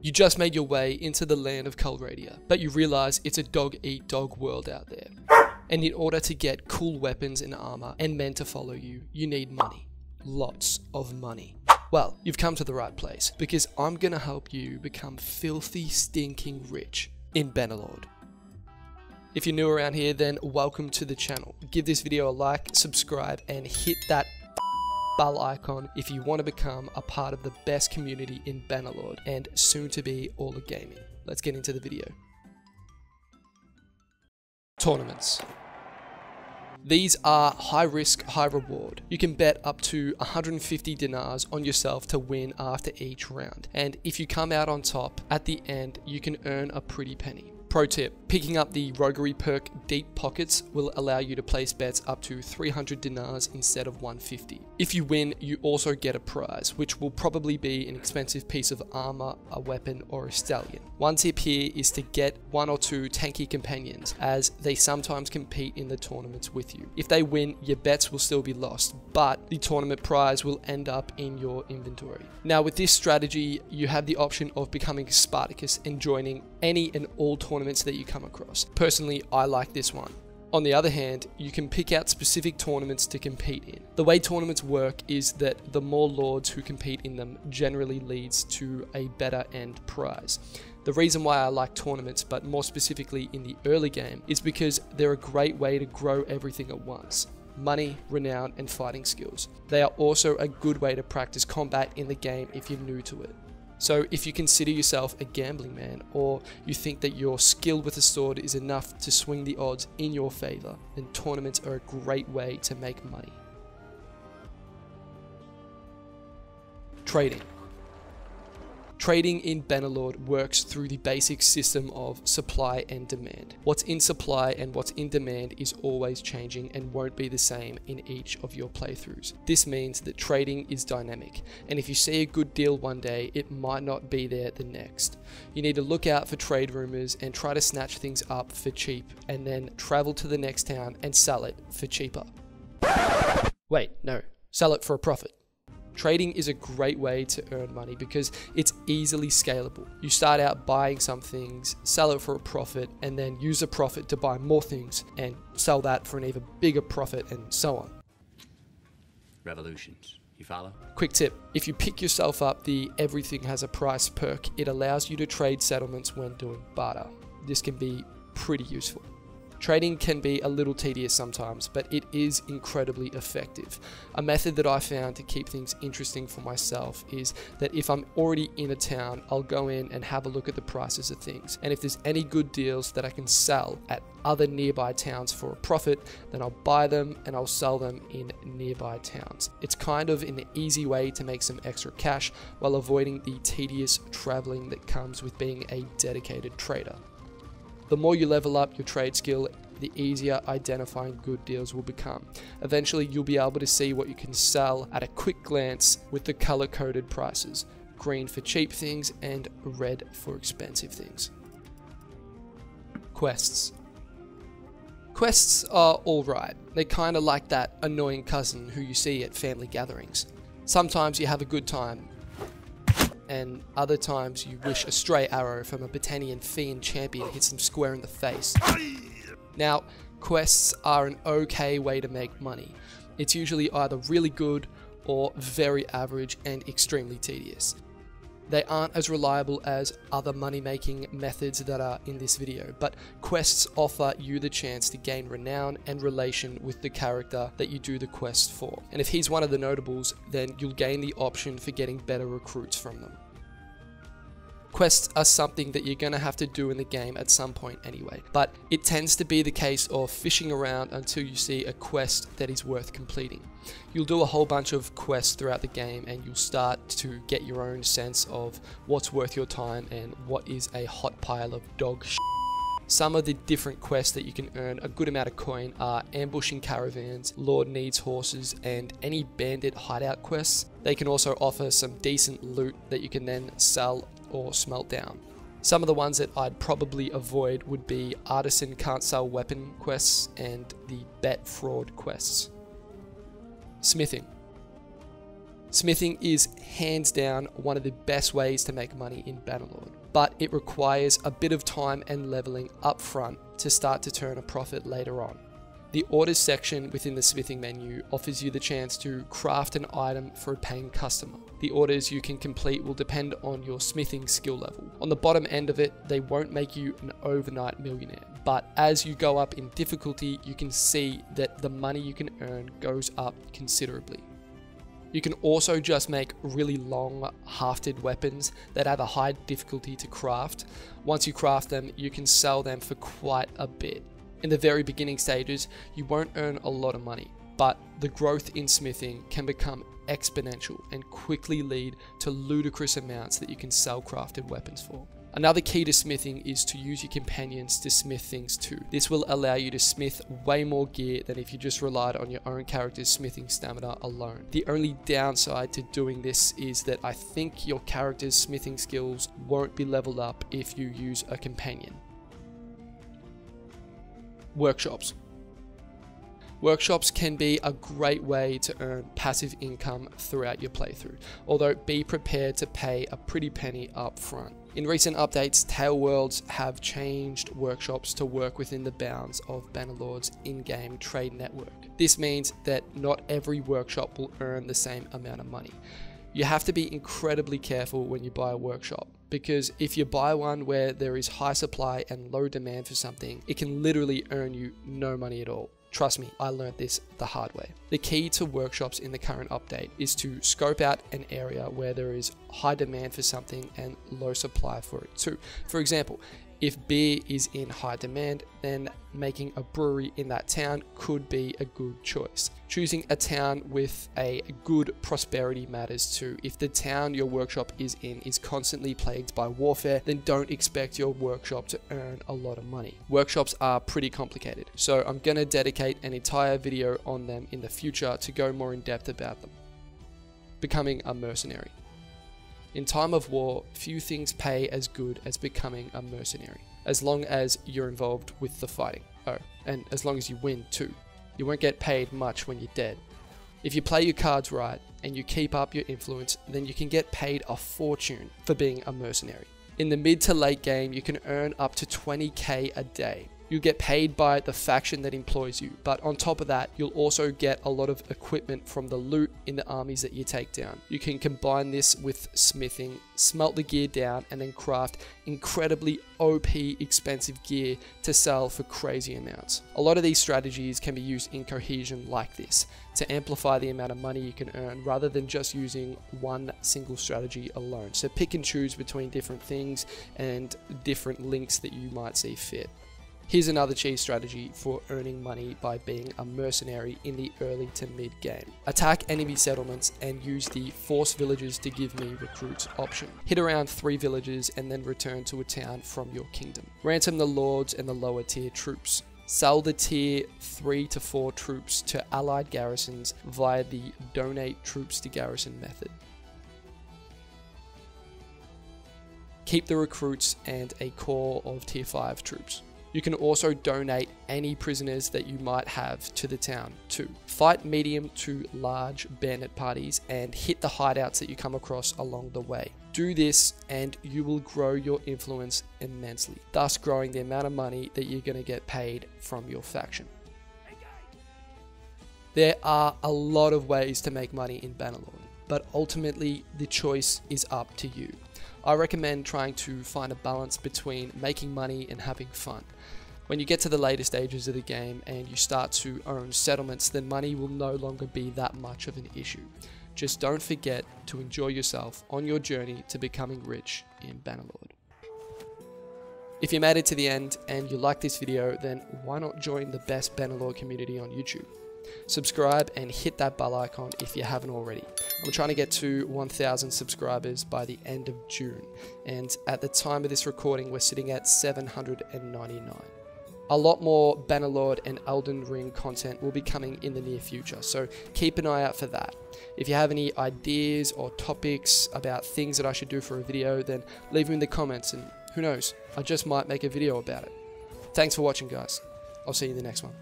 You just made your way into the land of Calradia, but you realize it's a dog eat dog world out there. And in order to get cool weapons and armor and men to follow you, you need money. Lots of money. Well, you've come to the right place because I'm gonna help you become filthy, stinking rich in Bannerlord. If you're new around here, then welcome to the channel. Give this video a like, subscribe, and hit that bell icon if you want to become a part of the best community in Bannerlord and soon to be all of gaming. Let's get into the video. Tournaments. These are high risk, high reward. You can bet up to 150 dinars on yourself to win after each round. And if you come out on top, at the end, you can earn a pretty penny. Pro tip, picking up the Roguery perk Deep Pockets will allow you to place bets up to 300 dinars instead of 150. If you win, you also get a prize, which will probably be an expensive piece of armor, a weapon, or a stallion. One tip here is to get one or two tanky companions, as they sometimes compete in the tournaments with you. If they win, your bets will still be lost, but the tournament prize will end up in your inventory. Now with this strategy, you have the option of becoming Spartacus and joining any and all tournaments that you come across. Personally, I like this one. On the other hand, you can pick out specific tournaments to compete in. The way tournaments work is that the more lords who compete in them generally leads to a better end prize. The reason why I like tournaments, but more specifically in the early game, is because they're a great way to grow everything at once money, renown, and fighting skills. They are also a good way to practice combat in the game if you're new to it. So if you consider yourself a gambling man or you think that your skill with a sword is enough to swing the odds in your favor, then tournaments are a great way to make money. Trading. Trading in Bannerlord works through the basic system of supply and demand. What's in supply and what's in demand is always changing and won't be the same in each of your playthroughs. This means that trading is dynamic, and if you see a good deal one day, it might not be there the next. You need to look out for trade rumors and try to snatch things up for cheap, and then travel to the next town and sell it for cheaper. Wait, no, sell it for a profit. Trading is a great way to earn money because it's easily scalable. You start out buying some things, sell it for a profit, and then use the profit to buy more things and sell that for an even bigger profit, and so on. Revolutions. You follow? Quick tip if you pick yourself up the Everything Has a Price perk, it allows you to trade settlements when doing barter. This can be pretty useful. Trading can be a little tedious sometimes, but it is incredibly effective. A method that I found to keep things interesting for myself is that if I'm already in a town, I'll go in and have a look at the prices of things. And if there's any good deals that I can sell at other nearby towns for a profit, then I'll buy them and I'll sell them in nearby towns. It's kind of an easy way to make some extra cash while avoiding the tedious traveling that comes with being a dedicated trader. The more you level up your trade skill, the easier identifying good deals will become. Eventually, you'll be able to see what you can sell at a quick glance with the color coded prices green for cheap things and red for expensive things. Quests. Quests are alright. They're kind of like that annoying cousin who you see at family gatherings. Sometimes you have a good time, and other times you wish a stray arrow from a Battanian Fian champion hits them square in the face. Now, quests are an okay way to make money. It's usually either really good or very average and extremely tedious. They aren't as reliable as other money making methods that are in this video, but quests offer you the chance to gain renown and relation with the character that you do the quest for. And if he's one of the notables, then you'll gain the option for getting better recruits from them. Quests are something that you're going to have to do in the game at some point anyway, but it tends to be the case of fishing around until you see a quest that is worth completing. You'll do a whole bunch of quests throughout the game and you'll start to get your own sense of what's worth your time and what is a hot pile of dog. Some of the different quests that you can earn a good amount of coin are ambushing caravans, Lord needs horses, and any bandit hideout quests. They can also offer some decent loot that you can then sell or smelt down. Some of the ones that I'd probably avoid would be Artisan Can't Sell Weapon quests and the Bet Fraud quests. Smithing. Smithing is hands down one of the best ways to make money in Bannerlord, but it requires a bit of time and leveling up front to start to turn a profit later on. The orders section within the smithing menu offers you the chance to craft an item for a paying customer. The orders you can complete will depend on your smithing skill level. On the bottom end of it, they won't make you an overnight millionaire, but as you go up in difficulty, you can see that the money you can earn goes up considerably. You can also just make really long hafted weapons that have a high difficulty to craft. Once you craft them, you can sell them for quite a bit. In the very beginning stages, you won't earn a lot of money, but the growth in smithing can become exponential and quickly lead to ludicrous amounts that you can sell crafted weapons for. Another key to smithing is to use your companions to smith things too. This will allow you to smith way more gear than if you just relied on your own character's smithing stamina alone. The only downside to doing this is that I think your character's smithing skills won't be leveled up if you use a companion. Workshops. Workshops can be a great way to earn passive income throughout your playthrough, although be prepared to pay a pretty penny up front. In recent updates, TaleWorlds have changed workshops to work within the bounds of Bannerlord's in-game trade network. This means that not every workshop will earn the same amount of money. You have to be incredibly careful when you buy a workshop because if you buy one where there is high supply and low demand for something, it can literally earn you no money at all. Trust me, I learned this the hard way. The key to workshops in the current update is to scope out an area where there is high demand for something and low supply for it too. For example, if beer is in high demand, then making a brewery in that town could be a good choice. Choosing a town with a good prosperity matters too. If the town your workshop is in is constantly plagued by warfare, then don't expect your workshop to earn a lot of money. Workshops are pretty complicated, so I'm gonna dedicate an entire video on them in the future to go more in depth about them. Becoming a mercenary. In time of war, few things pay as good as becoming a mercenary, as long as you're involved with the fighting. Oh, and as long as you win too. You won't get paid much when you're dead. If you play your cards right and you keep up your influence, then you can get paid a fortune for being a mercenary. In the mid to late game, you can earn up to 20k a day. You get paid by the faction that employs you, but on top of that, you'll also get a lot of equipment from the loot in the armies that you take down. You can combine this with smithing, smelt the gear down, and then craft incredibly OP expensive gear to sell for crazy amounts. A lot of these strategies can be used in cohesion like this to amplify the amount of money you can earn rather than just using one single strategy alone. So pick and choose between different things and different links that you might see fit. Here's another cheese strategy for earning money by being a mercenary in the early to mid game. Attack enemy settlements and use the force villages to give me recruits option. Hit around 3 villages and then return to a town from your kingdom. Ransom the lords and the lower tier troops. Sell the tier 3 to 4 troops to allied garrisons via the donate troops to garrison method. Keep the recruits and a core of tier 5 troops. You can also donate any prisoners that you might have to the town too. Fight medium to large bandit parties and hit the hideouts that you come across along the way. Do this and you will grow your influence immensely, thus growing the amount of money that you're going to get paid from your faction. There are a lot of ways to make money in Bannerlord, but ultimately the choice is up to you. I recommend trying to find a balance between making money and having fun. When you get to the later stages of the game and you start to own settlements, then money will no longer be that much of an issue. Just don't forget to enjoy yourself on your journey to becoming rich in Bannerlord. If you made it to the end and you like this video, then why not join the best Bannerlord community on YouTube? Subscribe and hit that bell icon if you haven't already. I'm trying to get to 1,000 subscribers by the end of June, and at the time of this recording, we're sitting at 799. A lot more Bannerlord and Elden Ring content will be coming in the near future, so keep an eye out for that. If you have any ideas or topics about things that I should do for a video, then leave them in the comments, and who knows, I just might make a video about it. Thanks for watching, guys. I'll see you in the next one.